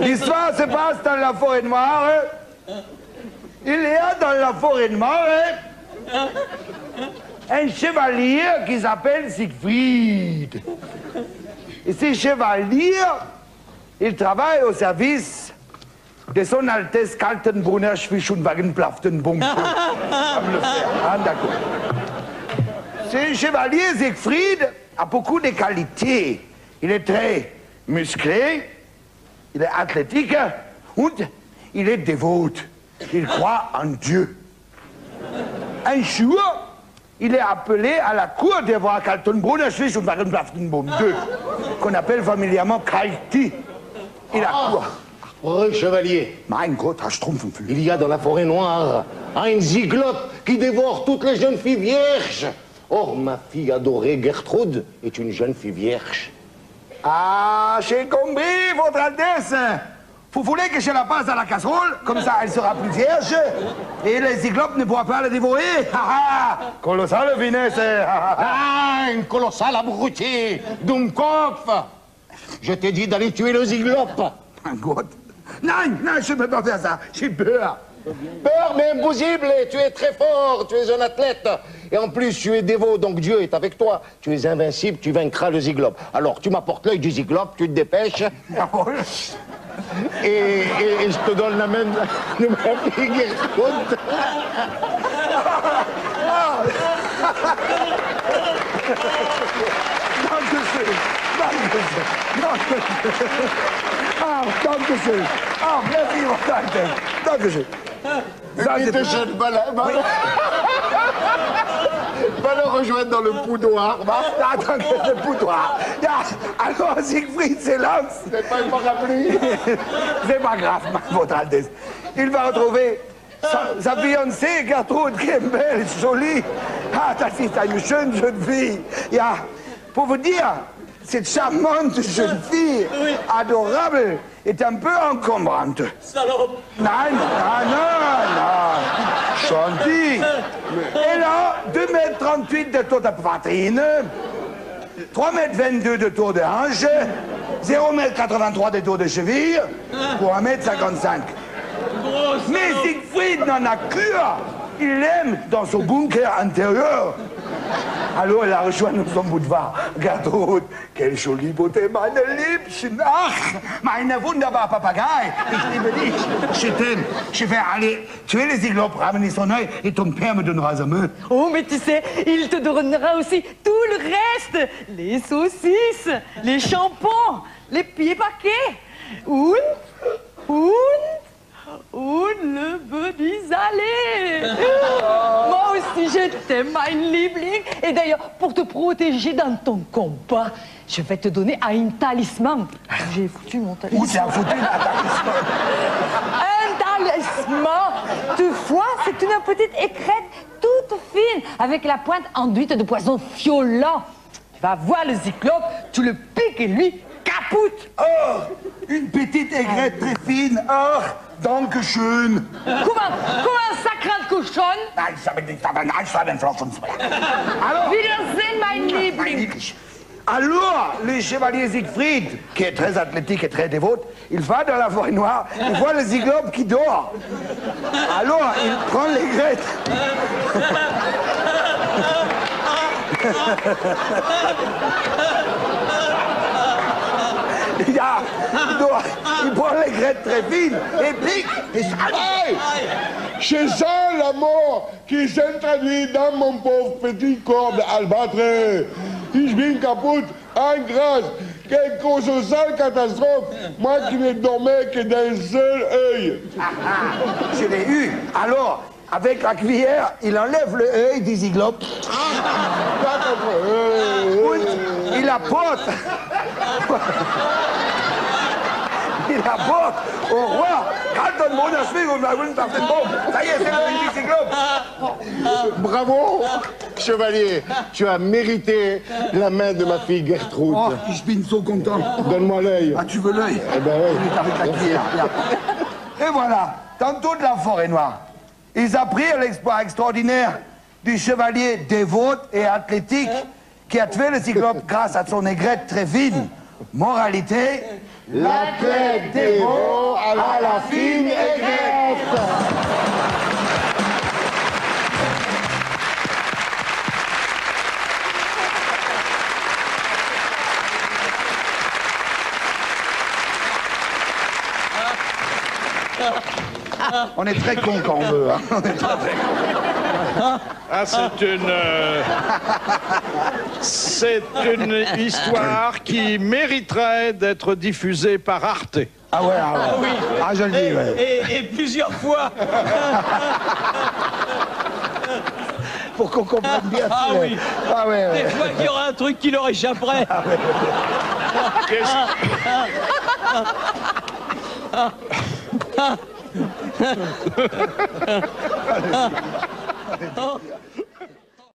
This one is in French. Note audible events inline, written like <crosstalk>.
L'histoire se passe dans la forêt noire. Il y a dans la forêt noire un chevalier qui s'appelle Siegfried. Et ce chevalier, il travaille au service de son Altesse Kaltenbrunner Schwischunwagenplaftenbunk. <laughs> Ah, d'accord. Ce chevalier Siegfried a beaucoup de qualités. Il est très musclé, il est athlétique et il est dévot. Il croit en Dieu. Un jour, il est appelé à la cour des rois Kaltenbrunner Schwischunwagenplaftenbunk 2, qu'on appelle familièrement Kalti. Et la cour. Heureux chevalier, Mein Gott, hast Strumpfenfühl. il y a dans la forêt noire un zyglope qui dévore toutes les jeunes filles vierges. Or, ma fille adorée Gertrude est une jeune fille vierge. Ah, j'ai compris, votre Altesse. Vous voulez que je la passe à la casserole Comme ça, elle sera plus vierge. Et les cyclopes ne pourront pas la dévorer. <laughs> Ah, ah, Colossale finesse. Ah, ah, un colossal abruti, Dummkopf Je t'ai dit d'aller tuer le zyglope. Gott. Nein, nein, je ne peux pas faire ça. J'ai peur. Peur, mais impossible, tu es très fort, tu es un athlète. Et en plus, tu es dévot, donc Dieu est avec toi. Tu es invincible, tu vaincras le zyglope. Alors, tu m'apportes l'œil du zyglope, tu te dépêches, Jawohl. et, et- et je te donne la. Dankeschön. Dankeschön. Dankeschön. Ah, Dankeschön. Ah, merci. Dankeschön. Bitte schön, va la- va la- va le rejoindre dans le poudoir. va. Attends, le boudoir. Alors Siegfried s'élance. C'est pas une parapluie. <laughs> C'est pas grave, ma- votre Altesse. Il va retrouver sa, sa fiancée, Gertrude, qui est belle, jolie. Ah, ist eine schöne jeune fille. Pour vous dire, cette charmante jeune fille, adorable, est un peu encombrante. Salope Nein, nein, non, non. <laughs> Gentil. Elle a 2 mètres 38 de tour de poitrine, 3 mètres 22 de tour de hanche, 0 mètre 83 de tour de cheville, pour 1 mètre 55. Grosse Mais Siegfried n'en a cure. Il l'aime dans son bunker intérieur. Alors elle a rejoint son boulevard. Gertrud, quelle jolie beauté, meine Liebchen. Ach, meine wunderbare Papagei. Ich liebe dich. Je t'aime. Je vais aller tuer les cyclopes, ramener son œil et ton père me donnera sa meute. Oh, mais tu sais, il te donnera aussi tout le reste. Les saucisses, les shampoings, les pieds paquets. Und, und, und le Buddy salé. <laughs> Aussi, je t'aime, mein Liebling. Et d'ailleurs, pour te protéger dans ton combat, je vais te donner un talisman. J'ai foutu mon Où talisman. t'as foutu la Un talisman Toutefois, c'est une petite écrette toute fine avec la pointe enduite de poison violent. Tu vas voir le cyclope, tu le piques et lui capoute. Oh, aigrette très fine. Oh. Comment Comment ça craint cochonne Nein, ich habe nicht, aber nein, ich habe einen Flossen. Alors, Wiedersehen, mein Liebling. Alors, le chevalier Siegfried, qui est très athlétique et très dévot, il va dans la forêt noire, il voit le zyglope qui dort. Alors, il prend les grettes. <laughs> Il, doit- il prend les grettes très fines et pique. Et ça, Je sens la mort qui s'introduit dans mon pauvre petit corps d'albâtre. Ich bin kaputt, en grâce. Quelle colossale catastrophe. Moi qui ne dormais que d'un seul œil. je l'ai eu. Alors, avec la cuillère, il enlève le œil du zyglope. Il apporte. il apporte au roi. De. Ça y est, c'est zyglope. Bravo, chevalier. Tu as mérité la main de ma fille Gertrude. Oh, je bin so content. Donne-moi l'œil. Ah, tu veux l'œil Eh ben oui. Et voilà, dans toute la forêt noire, ils apprirent l'exploit extraordinaire du chevalier dévot et athlétique qui a tué le cyclope grâce à son aigrette très fine. Moralité La tête des veaux à la fine aigrette. On est très con quand on veut. hein. On est très, très con. Ah, c'est une. euh, c'est une histoire qui mériterait d'être diffusée par Arte. Ah ouais, ah, ouais. oui. Ah, je le dis, ouais. Et, et plusieurs fois. Pour qu'on comprenne bien. Ah ce que- oui. Ah ouais, ouais. Des fois qu'il y aura un truc qui leur échapperait. Qu'est-ce-